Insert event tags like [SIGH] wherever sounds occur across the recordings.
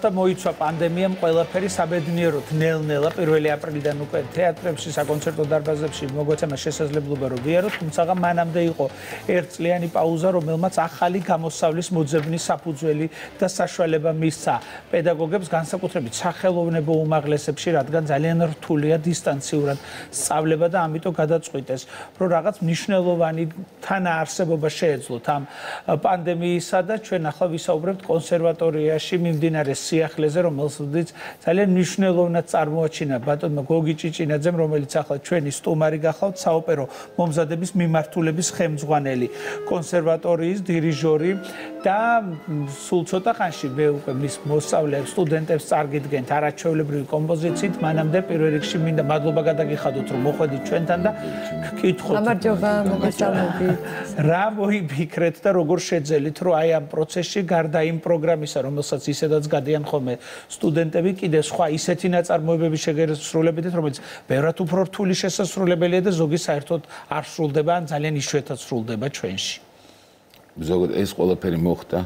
და მოიცვა პანდემიამ ყველაფერი საბედნიეროდ. ნელ-ნელა 1 აპრილიდან უკვე თეატრებში, საკონცერტო დარბაზებში მოგვეცემა შესაძლებლობა რომ ვიაროთ, თუმცა მანამდე იყო ერთწლიანი პაუზა, რომელმაც ახალი გამოსავლის მოძებნის საფუძველი და საშუალება მისცა. პედაგოგებს განსაკუთრებით სახელოვნებო უმაღლესებში, რადგან ძალიან რთულია დისტანციურად სწავლება და ამიტომ გადაწყვიტეს, რომ რაღაც მნიშვნელოვანი თანაარსებობა შეეძლოთ ამ პანდემიისა და ჩვენ ახლა ვისაუბრებთ კონსერვატორიაში მიმდინარე სიახლეზე, რომელსაც ძალიან მნიშვნელოვნად წარმოაჩინა ბატონმა გოგი ჭიჭინაძემ, რომელიც ახლა ჩვენი სტუმარი გახავთ, საოპერო მომზადების მიმართულების ხელმძღვანელი, კონსერვატორიის დირიჟორი და სულ ცოტა ხანში მე უკვე მის მოსწავლეებს, სტუდენტებს წარგიდგენთ არაჩვეულებრივი კომპოზიციით, მანამდე პირველ რიგში მინდა მადლობა გადაგიხადოთ, რომ მოხვედით ჩვენთან და გკითხოთ. გამარჯობა, მოგესალმებით. რა მოიფიქრეთ და როგორ შეძელით, რომ აი ამ პროცესში გარდა იმ პროგრამისა, რომელსაც ისედაც გადიან არიან ხოლმე სტუდენტები კიდე სხვა ისეთი ნაწარმოებები შეგერსრულებიდეთ რომელიც ბევრად უფრო რთული შესასრულებელია და ზოგი საერთოდ არ სრულდება ან ძალიან იშვიათად სრულდება ჩვენში. ზოგადად ეს ყველაფერი მოხდა.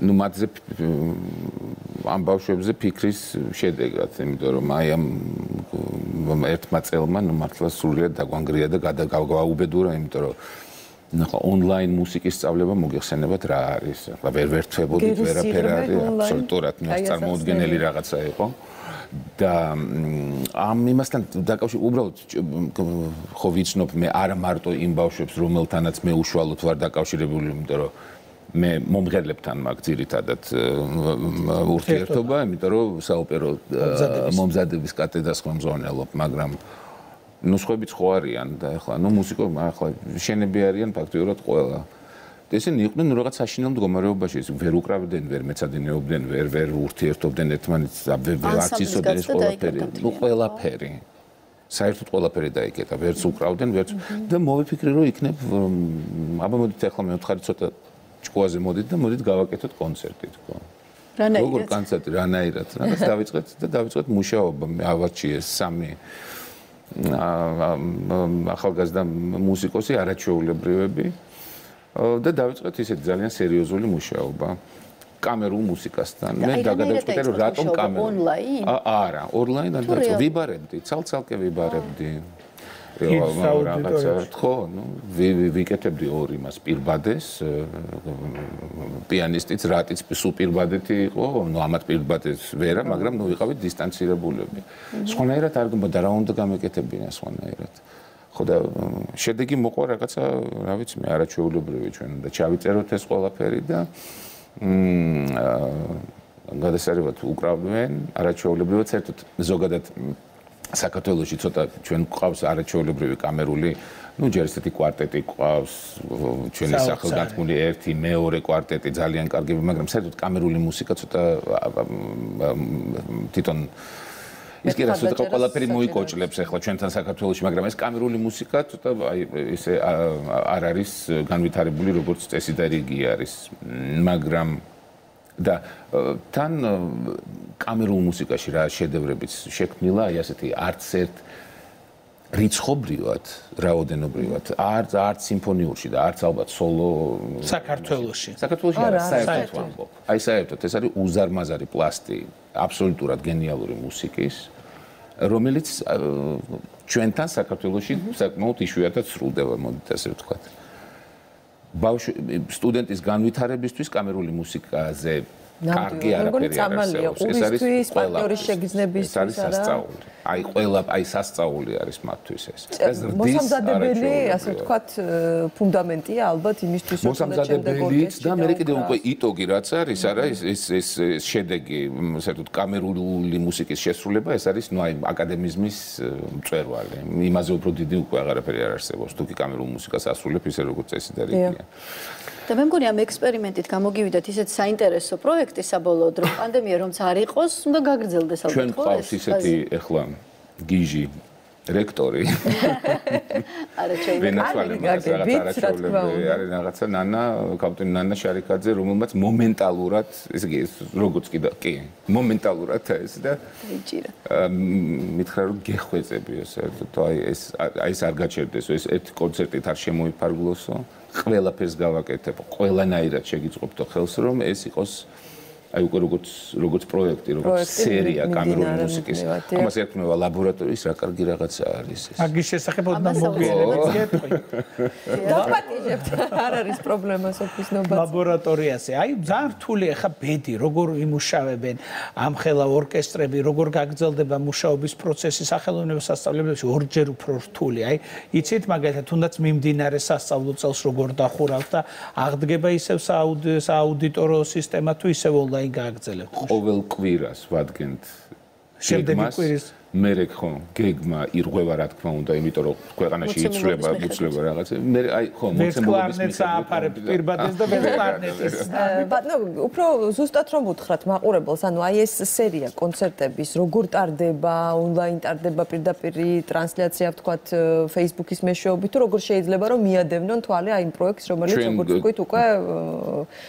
ну მათზე ამ ბავშვებზე ფიქრის შედეგად, იმიტომ რომ აი ამ ერთმა წელმა ნუ მართლა სრულიად დაგვანგრია და გადაგაუბედურა, იმიტომ რომ ნახა ონლაინ მუსიკის სწავლება მოგეხსენებათ რა არის? ახლა ვერ ვერთვებოდით ვერაფერ არის აბსოლუტურად ნუ წარმოუდგენელი რაღაცა იყო. და ამ იმასთან დაკავშირებით უბრალოდ ხო ვიცნობ მე არ მარტო იმ ბავშვებს რომელთანაც მე უშუალოდ ვარ დაკავშირებული, იმიტომ რომ მე მომღერლებთან მაგ ძირითადად ურთიერთობა, იმიტომ რომ საოპერო მომზადების კათედრას ხმზონელობ, მაგრამ ნუ სხვებიც ხო არიან და ახლა ნუ მუსიკო ახლა შენები არიან ფაქტიურად ყველა. ესენი იყვნენ ნუ რაღაც საშინელ მდგომარეობაში ეს ვერ უკრავდნენ ვერ მეცადინეობდნენ ვერ ვერ ურთიერთობდნენ ერთმანეთს ვერ აცისოდნენ ეს ყველაფერი. ნუ ყველაფერი. საერთოდ ყველაფერი დაიკეტა ვერც უკრავდნენ ვერც და მოვიფიქრე რომ იქნებ აბა მოდით ახლა მე ვთხარი ცოტა ჭკუაზე მოდით და მოდით გავაკეთოთ კონცერტი თქო. რანაირად. როგორ კონცერტი? რანაირად. რაღაც დავიწყეთ და დავიწყეთ მუშაობა. მე ავარჩიეს სამი ახალგაზრდა მუსიკოსი არაჩვეულებრივები და დავიწყეთ ისეთ ძალიან სერიოზული მუშაობა კამერულ მუსიკასთან. მე გადაგწყვიტე რომ რატომ კამერა ონლაინ? არა, ონლაინ არ დავიწყე, ვიბარებდი, ცალ-ცალკე ვიბარებდი. რაღაცა ხო, ნუ ვიკეთებდი ორი მას პირბადეს, პიანისტიც რატიც სუპირბადეთი იყო, ნუ ამათ პირბადეს ვერა, მაგრამ ნუ ვიყავით დისტანცირებულები. სხვანაირად არ გმოდა რა უნდა გამეკეთებინა სხვანაირად. ხო და შედეგი მოყვა რაღაცა, რა ვიცი, მე არაჩვეულებრივი ჩვენ და ჩავიწეროთ ეს ყველაფერი და მ გადასარევად უკრავდნენ არაჩვეულებრივად საერთოდ ზოგადად საქართველოსი ცოტა ჩვენ ყავს არაჩვეულებრივი კამერული ну ჯერ ესეთი კვარტეტი ყავს ჩვენი სახელგანთქმული ერთი მეორე კვარტეტი ძალიან კარგები მაგრამ საერთოდ კამერული მუსიკა ცოტა თვითონ ის კი რა ცოტა ყველაფერი მოიკოჭლებს ახლა ჩვენთან საქართველოსში მაგრამ ეს კამერული მუსიკა ცოტა აი ესე არ არის განვითარებული როგორც წესი და რიგი არის მაგრამ და თან კამერულ მუსიკაში რა შედევრებიც შექმნილა, აი ასეთი არც ერთ რიცხობრივად, რაოდენობრივად, არც არც სიმფონიურში და არც ალბათ სოლო საქართველოში. საქართველოში არა, საერთოდ ვამბობ. აი საერთოდ ეს არის უზარმაზარი პლასტი აბსოლუტურად გენიალური მუსიკის, რომელიც ჩვენთან საქართველოში საკმაოდ იშვიათად სრულდება, მოდით ასე ვთქვათ. ბავშვი სტუდენტის განვითარებისთვის კამერული მუსიკაზე კარგი არაფერი არ არსებობს. ეს არის პარტნიორის შეგრძნებისთვის არა? აი ყველა აი სასწაული არის მათთვის ეს. ეს მოსამზადებელი, ასე ვთქვათ, ფუნდამენტია ალბათ იმისთვის, რომ მოსამზადებელიც და მე კიდე უკვე იტოგი რაც არის, არა ეს ეს ეს შედეგი, საერთოდ კამერული მუსიკის შესრულება, ეს არის ნუ აი აკადემიზმის მწვერვალი. იმაზე უფრო დიდი უკვე აღარაფერი არ არსებობს. თუკი კამერულ მუსიკას ასრულებ ისე როგორც წესი და რიგია. და მე მგონი ამ ექსპერიმენტით გამოგივიდათ ისეთ საინტერესო პროექტი საბოლოოდ რომ პანდემია რომც არ იყოს, უნდა გაგრძელდეს ალბათ ხო? ჩვენ ყავს ისეთი ეხლა გიჟი რექტორი. არა რაღაც არაჩვეულებრივი არის რაღაცა ნანა კაპიტანი ნანა შარიკაძე რომელმაც მომენტალურად ესე იგი როგორც კიდე კი მომენტალურად ეს და იჭირა. მითხრა რომ გეხვეწებიო საერთოდ აი ეს აი ეს არ გაჩერდესო ეს ერთი კონცერტით არ შემოიფარგლოსო ყველაფერს გავაკეთებ, ყველანაირად შეგიწყობთ ხელს, რომ ეს იყოს აი უკვე როგორც როგორც პროექტი, როგორც სერია კამერული მუსიკის. ამას ერქმევა ლაბორატორიის რა კარგი რაღაცა არის ეს. მაგის შესახებ ოდნა მოგვიანებით გეტყვი. დაპატიჟებთ, არ არის პრობლემა სოფის ნობაც. ლაბორატორიაზე. აი ძალიან რთული ახლა ბედი, როგორ იმუშავებენ ამ ხელა ორკესტრები, როგორ გაგრძელდება მუშაობის პროცესი სახელმწიფო სასწავლებლებში ორჯერ უფრო რთული. აი იცით მაგალითად, თუნდაც მიმდინარე სასწავლო წელს როგორ დახურავთ და აღდგება ისევ სააუდიტორო სისტემა თუ ისევ ონლაინ აი გააგრძელებთ. ყოველ კვირას ვადგენთ შემდეგი კვირის მე ხო გეგმა ირღვევა რა თქმა უნდა იმიტომ რომ ქვეყანაში იცვლება იცვლება რაღაცა მე აი ხო მოცემულობის მისაღებთ აფარებ პირბადეს და ვერკლარნეტის ბატონო უფრო ზუსტად რომ უთხრათ მაყურებელს ანუ აი ეს სერია კონცერტების როგორ ტარდება ონლაინ ტარდება პირდაპირ ტრანსლაცია ვთქვათ Facebook-ის მეშვეობით თუ როგორ შეიძლება რომ მიადევნონ თვალე აი იმ პროექტს რომელიც როგორც ვთქვით უკვე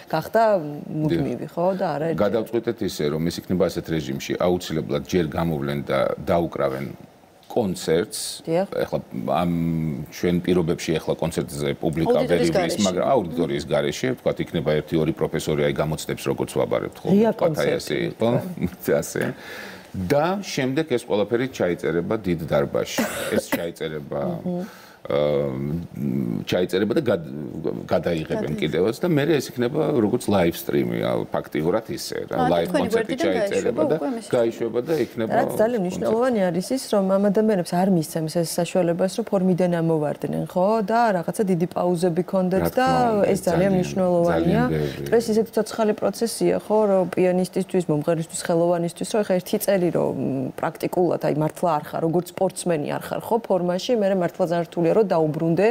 გახდა მუდმივი ხო და არა გადავწყვეტეთ ისე რომ ეს იქნება ასეთ რეჟიმში აუცილებლად ჯერ გამოვლენ და დაუკრავენ კონცერტს. ეხლა ამ ჩვენ პირობებში ეხლა კონცერტზე პუბლიკა ვერ ივლის, მაგრამ აუდიტორიის გარეშე, თქვა იქნება 1-2 პროფესორი აი გამოცდებს როგორც ვაბარებთ ხო? თქვა ასე იყო. [LAUGHS] ასე. და შემდეგ ეს ყველაფერი ჩაიწერება დიდ დარბაზში. ეს [COUGHS] ჩაიწერება ჩაიწერება და გადაიღებენ კიდევაც და მე ეს იქნება როგორც live stream-ი ფაქტიურად ისე რა. Live კონცერტი ჩაიწერება და გაიშვება და იქნება რაც ძალიან მნიშვნელოვანი არის ის რომ ამ ადამიანებს არ მისცემს ეს საშუალებას რომ ფორმიდან ამოვარდნენ ხო? და რაღაცა დიდი პაუზები კონდეთ და ეს ძალიან მნიშვნელოვანია. ეს ისე ცოცხალი პროცესია ხო რომ პიანისტისთვის მომღერლისთვის ხელოვანისთვის რომ ეხა ერთი წელი რომ პრაქტიკულად აი მართლა არ ხარ როგორც სპორტსმენი არ ხარ ხო ფორმაში მე მართლა ზართული რომ დაუბრუნდე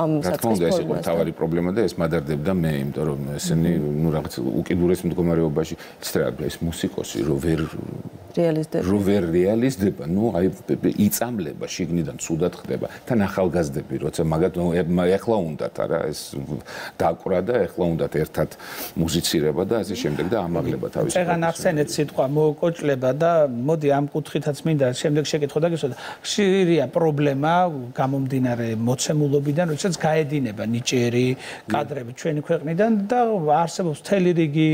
ამ საწყის ფორმას. ეს იყო თავარი პრობლემა და ეს მადარდებდა მე, იმიტომ რომ ესენი ნუ რაღაც უკიდურეს მდგომარეობაში ისრა ეს მუსიკოსი რო ვერ რეალიზდება. რო ვერ რეალიზდება, ნუ აი იწამლება შიგნიდან ცუდად ხდება. თან ახალგაზრდები როცა მაგათ ეხლა უნდათ არა ეს დაკვრა და ეხლა უნდათ ერთად მუსიცირება და ასე შემდეგ და ამაღლება თავის. ეგან ახსენეთ სიტყვა მოკოჭლება და მოდი ამ კუთხითაც მინდა შემდეგ შეკითხო და გესვა. ხშირია პრობლემა გამომდინარე მოცემულობიდან, როდესაც გაედინება ნიჭიერი კადრები ჩვენი ქვეყნიდან და არსებობს თელი რიგი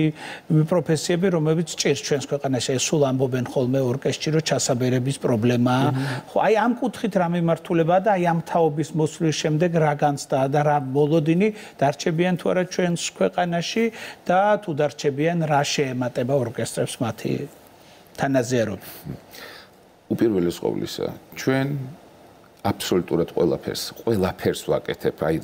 პროფესიები, რომლებიც ჭირს ჩვენს ქვეყანაში, სულ ამბობენ ხოლმე ორკესტრი, რომ ჩასაბერების პრობლემაა. ხო, აი ამ კუთხით რა მიმართულებაა და აი ამ თაობის მოსვლის შემდეგ რა განცდა და რა მოლოდინი დარჩებიან თუ არა ჩვენს ქვეყანაში და თუ დარჩებიან რა შეემატება ორკესტრებს მათი თანაზიარობა. უპირველეს ყოვლისა, ჩვენ აბსოლუტურად ყველაფერს, ყველაფერს ვაკეთებ. აი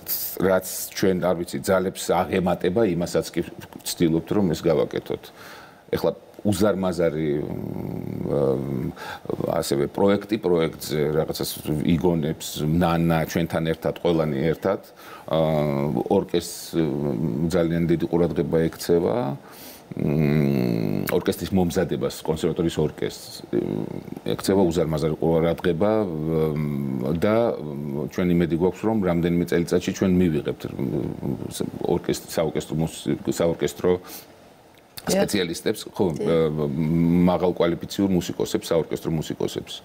რაც ჩვენ არ ვიცი, ძალებს აღემატება, იმასაც კი ვცდილობთ რომ ეს გავაკეთოთ. ეხლა უზარმაზარი ასევე პროექტი პროექტზე რაღაცას იგონებს ნანა ჩვენთან ერთად ყველანი ერთად. ორკესტრს ძალიან დიდი ყურადღება ექცევა. ორკესტრის მომზადებას კონსერვატორიის ორკესტრს ექცევა უზარმაზარი ყურადღება და ჩვენ იმედი გვაქვს რომ რამდენიმე წელიწადში ჩვენ მივიღებთ ორკესტრის საორკესტრო საორკესტრო სპეციალისტებს ხო მაღალ კვალიფიციურ მუსიკოსებს საორკესტრო მუსიკოსებს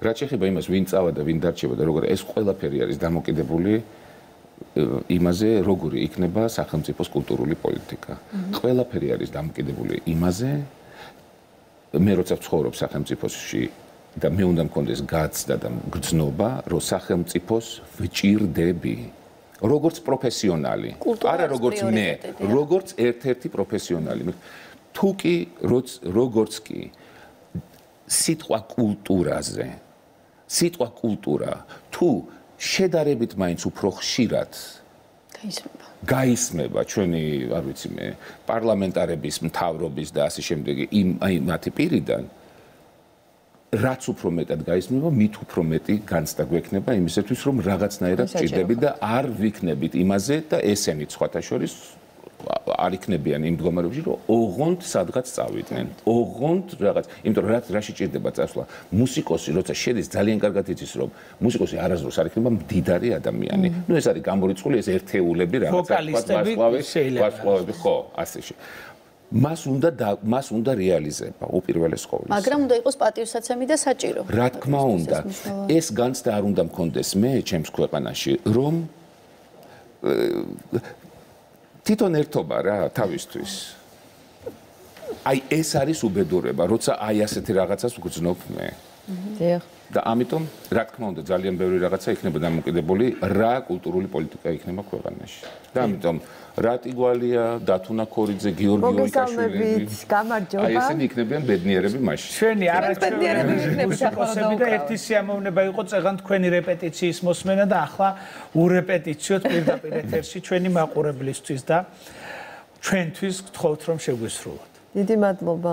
რაც შეეხება იმას ვინ წავა და ვინ დარჩება და როგორ ეს ყველაფერი არის დამოკიდებული იმაზე, როგორი იქნება სახელმწიფოს კულტურული პოლიტიკა. ყველაფერი არის დამოკიდებული იმაზე, მე როცა ვცხოვრობ სახელმწიფოში და მე უნდა მქონდეს გაცდა და გრძნობა, რომ სახელმწიფოს ვჭირდები. როგორც პროფესიონალი, არა როგორც მე, როგორც ერთ-ერთი პროფესიონალი. თუ კი როგორც კი სიტყვა კულტურაზე, სიტყვა კულტურა, თუ შედარებით მაინც უფრო ხშირად გაისმება. გაისმება ჩვენი, არ ვიცი მე, პარლამენტარების მთავრობის და ასე შემდეგ იმ აი მათი პირიდან რაც უფრო მეტად გაისმება, მით უფრო მეტი განცდა გვექნება იმისათვის, რომ რაღაცნაირად ჭირდები და არ ვიქნებით იმაზე და ესენი სხვათა შორის არ იქნებიან იმ მდგომარეობაში, რომ ოღონდ სადღაც წავიდნენ. ოღონდ რაღაც, იმიტომ რომ რაც რაში ჭირდება წასვლა. მუსიკოსი როცა შედის ძალიან კარგად იცის, რომ მუსიკოსი არასდროს არ იქნება მდიდარი ადამიანი. ნუ ეს არის გამორიცხული ეს ერთეულები რაღაცა შეიძლება. ვარსკვლავები ხო, ასე შე. მას უნდა მას უნდა რეალიზება უპირველეს ყოვლისა. მაგრამ უნდა იყოს პატივსაცემი და საჭირო. რა თქმა უნდა, ეს განცდა არ უნდა მქონდეს მე ჩემს ქვეყანაში, რომ თვითონ ერთობა რა თავისთვის. აი ეს არის უბედურება, როცა აი ასეთი რაღაცას ვგრძნობ მე. დიახ. და ამიტომ რა თქმა უნდა ძალიან ბევრი რაღაცა იქნება დამოკიდებული რა კულტურული პოლიტიკა იქნება ქვეყანაში. და ამიტომ რატი გვალია, დათუნა ქორიძე, გიორგი ოიკაშვილი. გამარჯობა. აი ესენი იქნებიან ბედნიერები მაშინ. ჩვენი არაჩვენები მუსიკოსები და ერთი სიამოვნება იყო წეგან თქვენი რეპეტიციის მოსმენა და ახლა ურეპეტიციოთ პირდაპირ ეთერში ჩვენი მაყურებლისთვის და ჩვენთვის გთხოვთ რომ შეგვისრულოთ. დიდი მადლობა.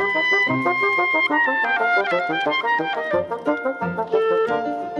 Thank you.